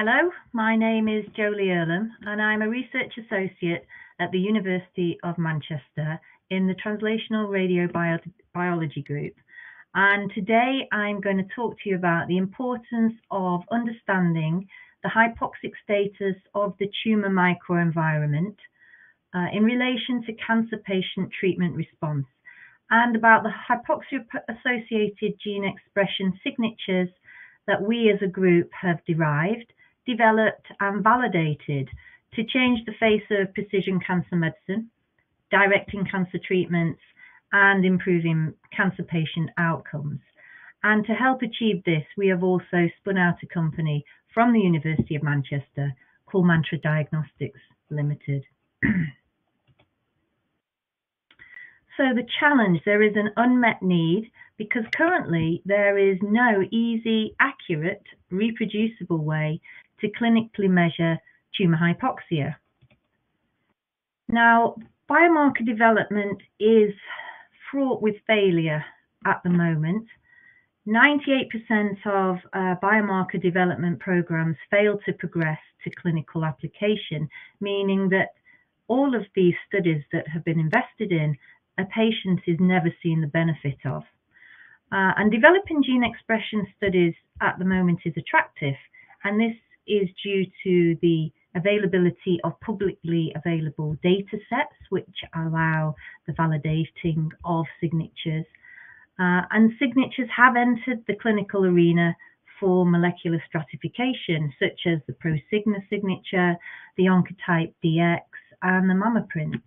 Hello, my name is Joely Irlam and I'm a research associate at the University of Manchester in the Translational Radiobiology Group. And today I'm going to talk to you about the importance of understanding the hypoxic status of the tumour microenvironment uh, in relation to cancer patient treatment response and about the hypoxia associated gene expression signatures that we as a group have derived developed and validated to change the face of precision cancer medicine, directing cancer treatments, and improving cancer patient outcomes. And to help achieve this, we have also spun out a company from the University of Manchester called Mantra Diagnostics Limited. so the challenge, there is an unmet need because currently there is no easy, accurate, reproducible way to clinically measure tumour hypoxia. Now, biomarker development is fraught with failure at the moment. 98% of uh, biomarker development programs fail to progress to clinical application, meaning that all of these studies that have been invested in, a patient is never seen the benefit of. Uh, and developing gene expression studies at the moment is attractive, and this is due to the availability of publicly available data sets which allow the validating of signatures. Uh, and signatures have entered the clinical arena for molecular stratification, such as the ProSigna signature, the Oncotype DX, and the MammaPrint.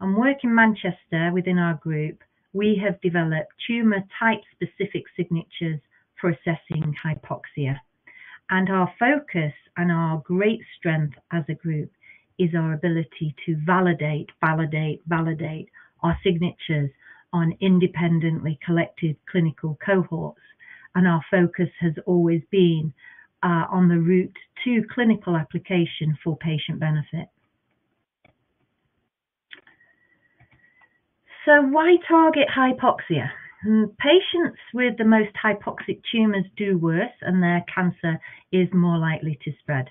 And work in Manchester within our group, we have developed tumour type specific signatures for assessing hypoxia. And our focus and our great strength as a group is our ability to validate, validate, validate our signatures on independently collected clinical cohorts. And our focus has always been uh, on the route to clinical application for patient benefit. So, why target hypoxia? Mm, patients with the most hypoxic tumours do worse and their cancer is more likely to spread.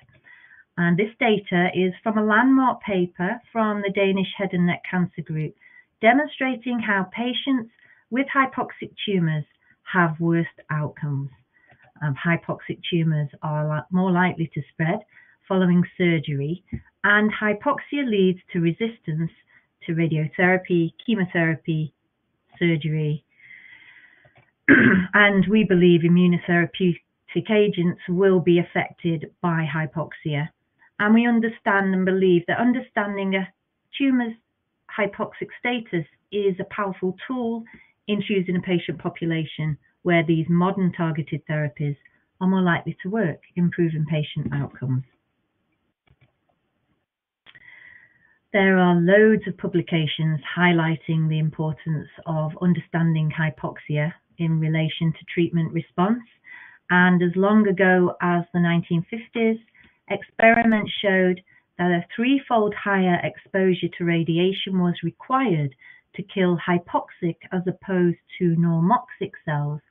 And this data is from a landmark paper from the Danish Head and Neck Cancer Group demonstrating how patients with hypoxic tumours have worse outcomes. Um, hypoxic tumours are more likely to spread following surgery, and hypoxia leads to resistance to radiotherapy, chemotherapy, surgery, and we believe immunotherapeutic agents will be affected by hypoxia. And we understand and believe that understanding a tumor's hypoxic status is a powerful tool in choosing a patient population where these modern targeted therapies are more likely to work, improving patient outcomes. There are loads of publications highlighting the importance of understanding hypoxia in relation to treatment response. And as long ago as the 1950s, experiments showed that a threefold higher exposure to radiation was required to kill hypoxic as opposed to normoxic cells.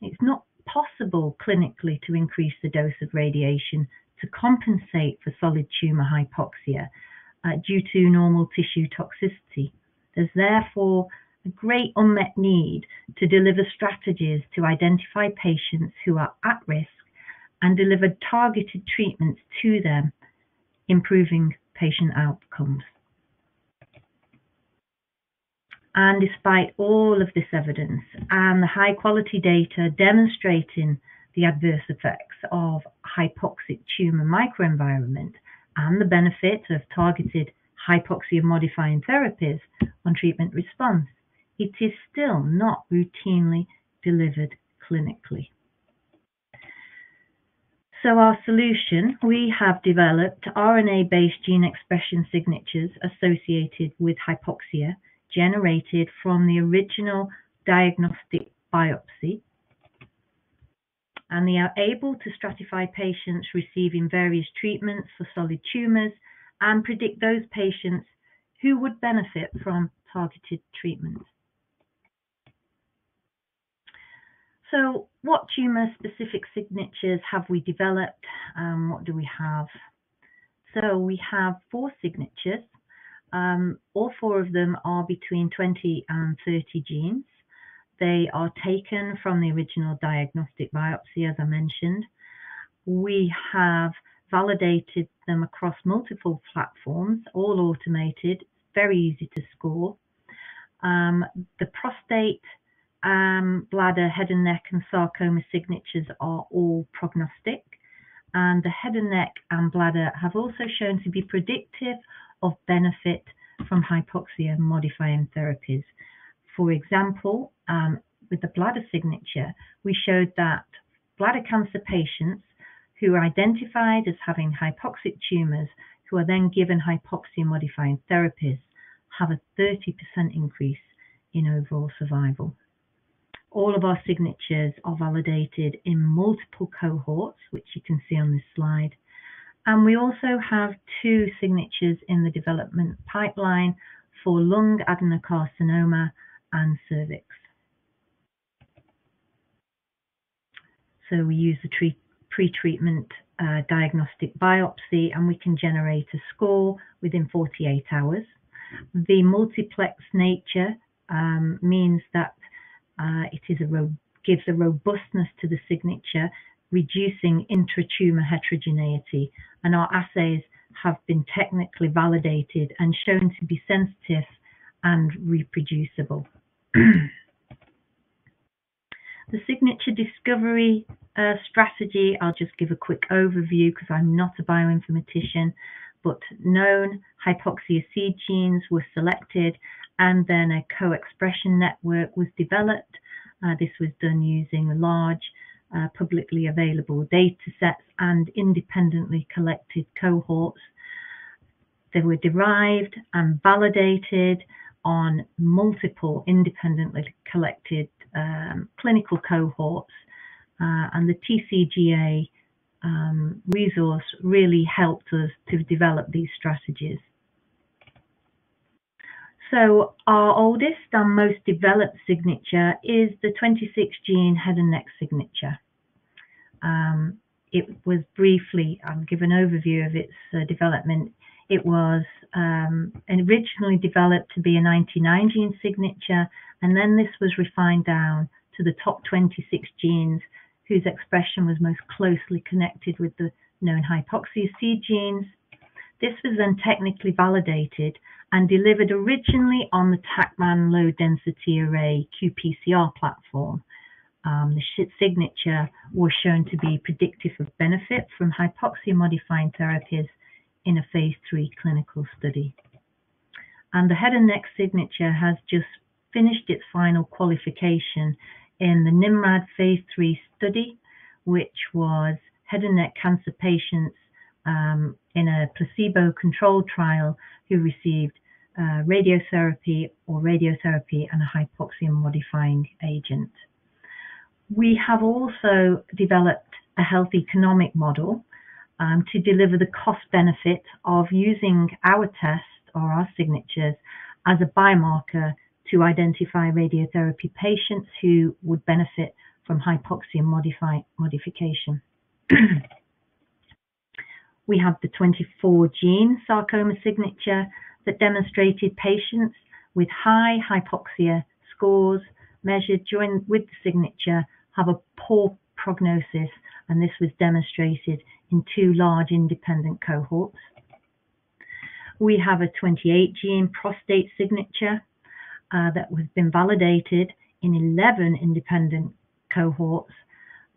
It's not possible clinically to increase the dose of radiation to compensate for solid tumour hypoxia uh, due to normal tissue toxicity. There's therefore great unmet need to deliver strategies to identify patients who are at risk and deliver targeted treatments to them, improving patient outcomes. And despite all of this evidence and the high quality data demonstrating the adverse effects of hypoxic tumor microenvironment and the benefit of targeted hypoxia modifying therapies on treatment response, it is still not routinely delivered clinically. So our solution, we have developed RNA-based gene expression signatures associated with hypoxia generated from the original diagnostic biopsy. And they are able to stratify patients receiving various treatments for solid tumors and predict those patients who would benefit from targeted treatment. So what tumor specific signatures have we developed? Um, what do we have? So we have four signatures. Um, all four of them are between 20 and 30 genes. They are taken from the original diagnostic biopsy, as I mentioned. We have validated them across multiple platforms, all automated, very easy to score. Um, the prostate, um, bladder, head and neck, and sarcoma signatures are all prognostic. And the head and neck and bladder have also shown to be predictive of benefit from hypoxia modifying therapies. For example, um, with the bladder signature, we showed that bladder cancer patients who are identified as having hypoxic tumours who are then given hypoxia modifying therapies have a 30% increase in overall survival. All of our signatures are validated in multiple cohorts, which you can see on this slide. And we also have two signatures in the development pipeline for lung adenocarcinoma and cervix. So we use the pre-treatment uh, diagnostic biopsy and we can generate a score within 48 hours. The multiplex nature um, means that uh, it is a gives a robustness to the signature, reducing intratumor heterogeneity. And our assays have been technically validated and shown to be sensitive and reproducible. The signature discovery uh, strategy, I'll just give a quick overview because I'm not a bioinformatician, but known hypoxia seed genes were selected and then a co-expression network was developed. Uh, this was done using large uh, publicly available data sets and independently collected cohorts. They were derived and validated on multiple independently collected um, clinical cohorts, uh, and the TCGA um, resource really helped us to develop these strategies. So our oldest and most developed signature is the 26 gene head and neck signature. Um, it was briefly, I'll give an overview of its uh, development. It was um, originally developed to be a 99 gene signature, and then this was refined down to the top 26 genes whose expression was most closely connected with the known hypoxia seed genes. This was then technically validated and delivered originally on the TaqMan low density array qPCR platform. Um, the signature was shown to be predictive of benefit from hypoxia modifying therapies in a phase three clinical study. And the head and neck signature has just finished its final qualification in the NIMRAD phase three study, which was head and neck cancer patients um, in a placebo controlled trial who received uh, radiotherapy or radiotherapy and a hypoxia modifying agent. We have also developed a health economic model um, to deliver the cost benefit of using our test or our signatures as a biomarker to identify radiotherapy patients who would benefit from hypoxia modification. we have the 24 gene sarcoma signature that demonstrated patients with high hypoxia scores measured during with the signature have a poor prognosis and this was demonstrated in two large independent cohorts. We have a 28 gene prostate signature uh, that has been validated in 11 independent cohorts.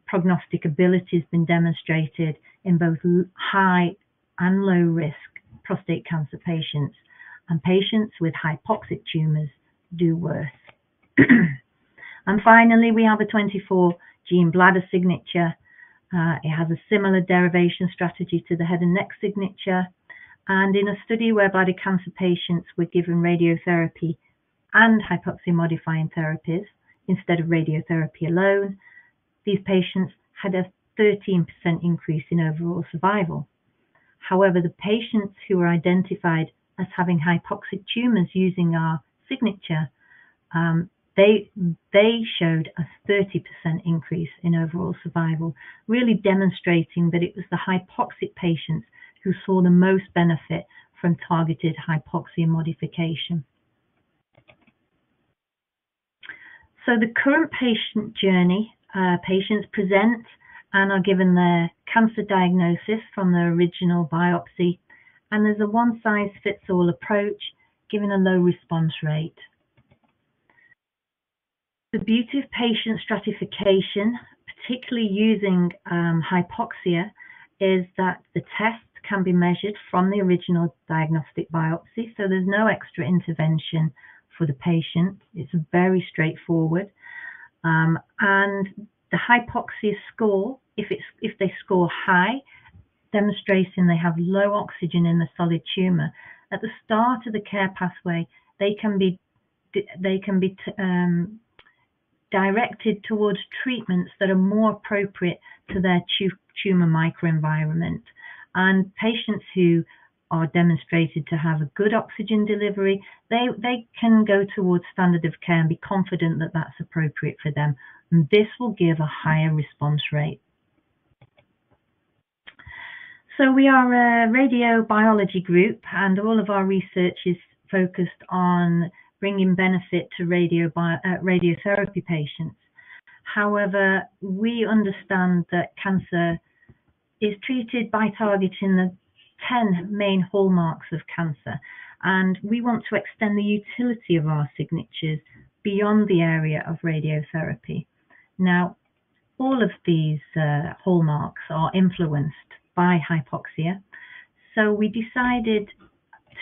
Prognostic ability has been demonstrated in both high and low risk prostate cancer patients, and patients with hypoxic tumors do worse. and finally, we have a 24 gene bladder signature. Uh, it has a similar derivation strategy to the head and neck signature. And in a study where bladder cancer patients were given radiotherapy and hypoxia modifying therapies instead of radiotherapy alone, these patients had a 13% increase in overall survival. However, the patients who were identified as having hypoxic tumors using our signature, um, they they showed a 30% increase in overall survival, really demonstrating that it was the hypoxic patients who saw the most benefit from targeted hypoxia modification. So the current patient journey, uh, patients present and are given their cancer diagnosis from their original biopsy, and there's a one-size-fits-all approach, giving a low response rate. The beauty of patient stratification, particularly using um, hypoxia, is that the test can be measured from the original diagnostic biopsy, so there's no extra intervention for the patient. It's very straightforward. Um, and the hypoxia score, if it's if they score high, demonstrating they have low oxygen in the solid tumor, at the start of the care pathway, they can be they can be um, directed towards treatments that are more appropriate to their tumor microenvironment. And patients who are demonstrated to have a good oxygen delivery, they, they can go towards standard of care and be confident that that's appropriate for them. And this will give a higher response rate. So we are a radiobiology group and all of our research is focused on bringing benefit to radio uh, radiotherapy patients. However, we understand that cancer is treated by targeting the 10 main hallmarks of cancer. And we want to extend the utility of our signatures beyond the area of radiotherapy. Now, all of these uh, hallmarks are influenced by hypoxia. So we decided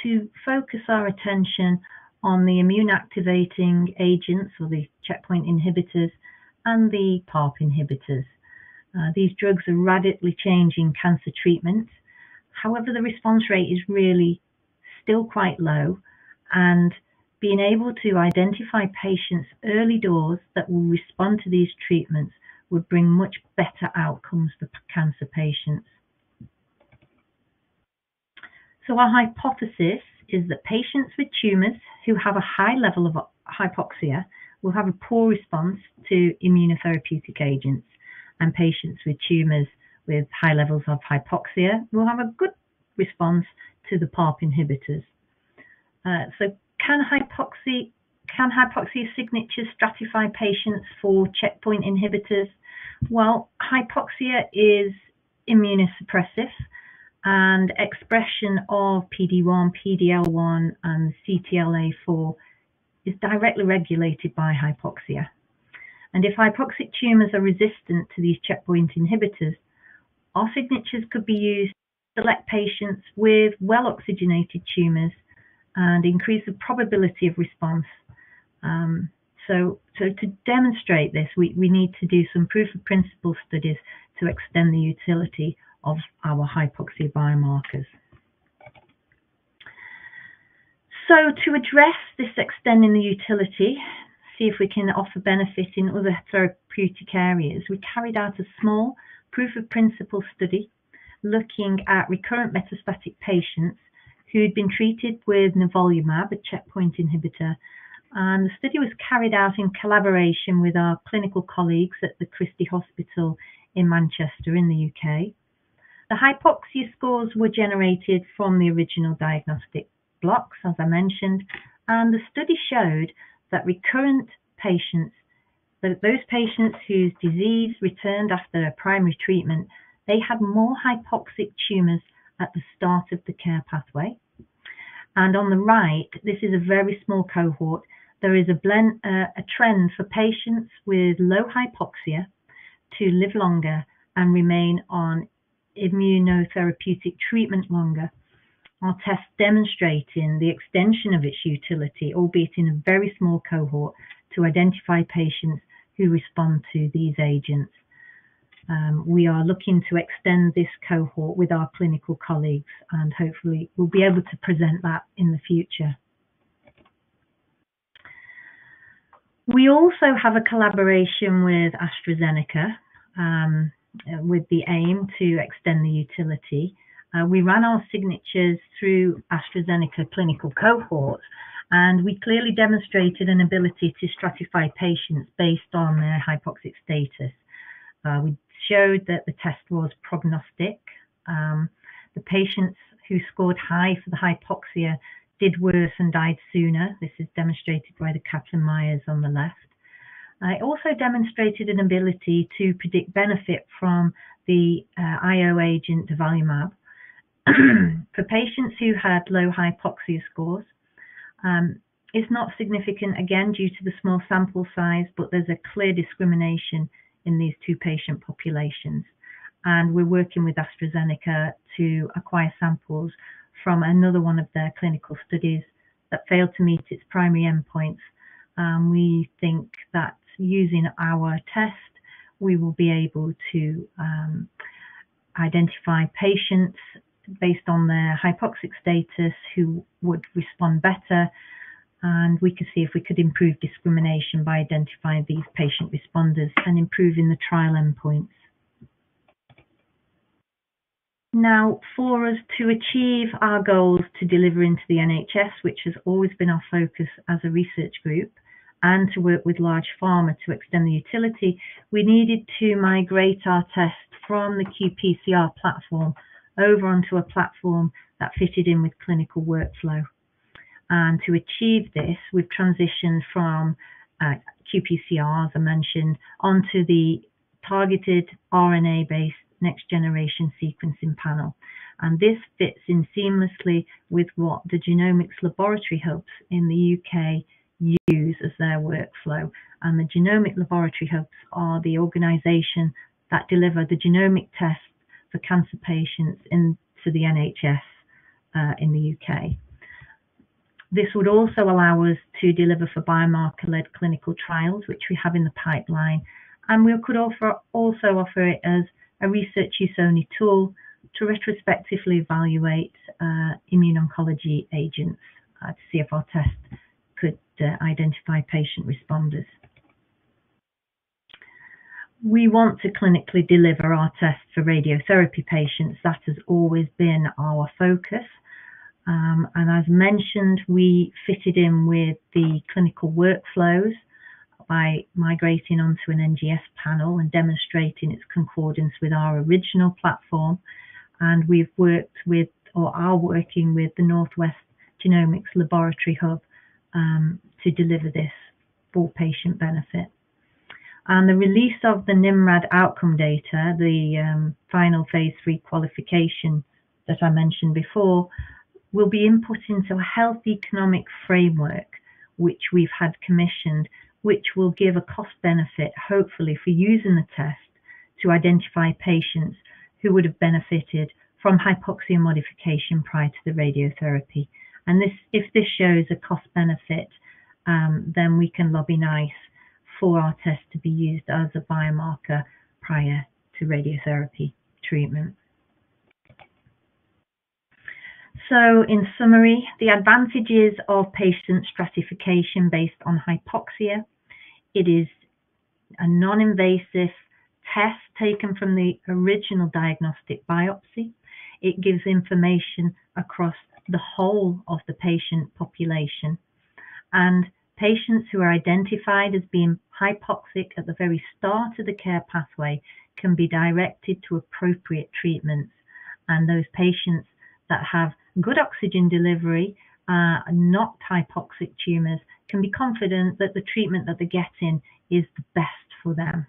to focus our attention on the immune activating agents or the checkpoint inhibitors and the PARP inhibitors. Uh, these drugs are radically changing cancer treatment However, the response rate is really still quite low and being able to identify patients early doors that will respond to these treatments would bring much better outcomes for cancer patients. So our hypothesis is that patients with tumours who have a high level of hypoxia will have a poor response to immunotherapeutic agents and patients with tumours with high levels of hypoxia will have a good response to the PARP inhibitors. Uh, so can hypoxia, can hypoxia signatures stratify patients for checkpoint inhibitors? Well, hypoxia is immunosuppressive and expression of PD1, PD-L1 and CTLA4 is directly regulated by hypoxia. And if hypoxic tumours are resistant to these checkpoint inhibitors, our signatures could be used to select patients with well oxygenated tumours and increase the probability of response. Um, so, so to demonstrate this, we, we need to do some proof of principle studies to extend the utility of our hypoxia biomarkers. So to address this extending the utility, see if we can offer benefit in other therapeutic areas, we carried out a small proof of principle study looking at recurrent metastatic patients who'd been treated with nivolumab, a checkpoint inhibitor. And the study was carried out in collaboration with our clinical colleagues at the Christie Hospital in Manchester in the UK. The hypoxia scores were generated from the original diagnostic blocks, as I mentioned, and the study showed that recurrent patients those patients whose disease returned after a primary treatment, they had more hypoxic tumours at the start of the care pathway. And on the right, this is a very small cohort. There is a, blend, uh, a trend for patients with low hypoxia to live longer and remain on immunotherapeutic treatment longer. Our test demonstrating the extension of its utility, albeit in a very small cohort, to identify patients who respond to these agents. Um, we are looking to extend this cohort with our clinical colleagues and hopefully we'll be able to present that in the future. We also have a collaboration with AstraZeneca um, with the aim to extend the utility. Uh, we ran our signatures through AstraZeneca clinical cohorts And we clearly demonstrated an ability to stratify patients based on their hypoxic status. Uh, we showed that the test was prognostic. Um, the patients who scored high for the hypoxia did worse and died sooner. This is demonstrated by the Kaplan-Meier's on the left. It also demonstrated an ability to predict benefit from the uh, IO agent durvalumab for patients who had low hypoxia scores. Um, it's not significant again due to the small sample size, but there's a clear discrimination in these two patient populations. And we're working with AstraZeneca to acquire samples from another one of their clinical studies that failed to meet its primary endpoints. Um, we think that using our test, we will be able to um, identify patients based on their hypoxic status who would respond better and we could see if we could improve discrimination by identifying these patient responders and improving the trial endpoints. Now, for us to achieve our goals to deliver into the NHS, which has always been our focus as a research group, and to work with large pharma to extend the utility, we needed to migrate our test from the qPCR platform over onto a platform that fitted in with clinical workflow. And to achieve this, we've transitioned from uh, qPCR, as I mentioned, onto the targeted RNA-based next generation sequencing panel. And this fits in seamlessly with what the genomics laboratory hubs in the UK use as their workflow. And the genomic laboratory hubs are the organisation that deliver the genomic tests for cancer patients into the NHS uh, in the UK. This would also allow us to deliver for biomarker-led clinical trials, which we have in the pipeline, and we could also offer it as a research use only tool to retrospectively evaluate uh, immuno-oncology agents uh, to see if our test could uh, identify patient responders. We want to clinically deliver our test for radiotherapy patients. That has always been our focus. Um, and as mentioned, we fitted in with the clinical workflows by migrating onto an NGS panel and demonstrating its concordance with our original platform. And we've worked with, or are working with, the Northwest Genomics Laboratory Hub um, to deliver this for patient benefit. And the release of the NIMRAD outcome data, the um, final phase three qualification that I mentioned before, will be input into a health economic framework which we've had commissioned, which will give a cost benefit, hopefully, for using the test to identify patients who would have benefited from hypoxia modification prior to the radiotherapy. And this, if this shows a cost benefit, um, then we can lobby NICE for our test to be used as a biomarker prior to radiotherapy treatment. So, in summary, the advantages of patient stratification based on hypoxia. It is a non-invasive test taken from the original diagnostic biopsy. It gives information across the whole of the patient population. And patients who are identified as being hypoxic at the very start of the care pathway can be directed to appropriate treatments. And those patients that have good oxygen delivery, uh, not hypoxic tumours, can be confident that the treatment that they're getting is the best for them.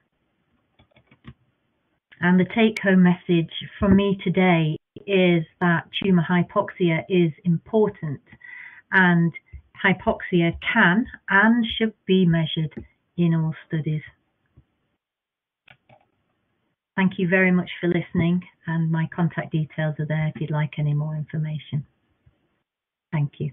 And the take home message from me today is that tumour hypoxia is important and hypoxia can and should be measured in all studies. Thank you very much for listening, and my contact details are there if you'd like any more information. Thank you.